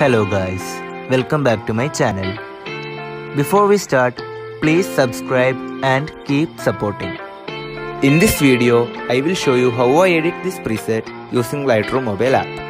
Hello guys, welcome back to my channel. Before we start, please subscribe and keep supporting. In this video, I will show you how I edit this preset using Lightroom mobile app.